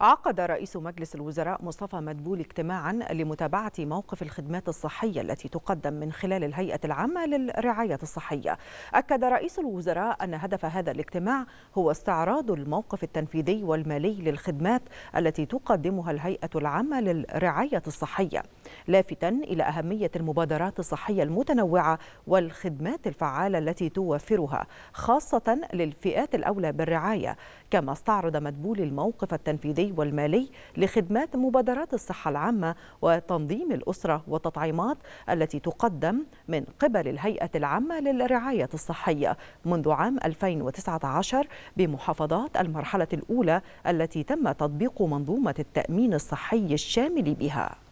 عقد رئيس مجلس الوزراء مصطفى مدبول اجتماعا لمتابعة موقف الخدمات الصحية التي تقدم من خلال الهيئة العامة للرعاية الصحية. أكد رئيس الوزراء أن هدف هذا الاجتماع هو استعراض الموقف التنفيذي والمالي للخدمات التي تقدمها الهيئة العامة للرعاية الصحية. لافتا إلى أهمية المبادرات الصحية المتنوعة والخدمات الفعالة التي توفرها خاصة للفئات الأولى بالرعاية. كما استعرض مدبول الموقف التنفيذي والمالي لخدمات مبادرات الصحة العامة وتنظيم الأسرة والتطعيمات التي تقدم من قبل الهيئة العامة للرعاية الصحية منذ عام 2019 بمحافظات المرحلة الأولى التي تم تطبيق منظومة التأمين الصحي الشامل بها.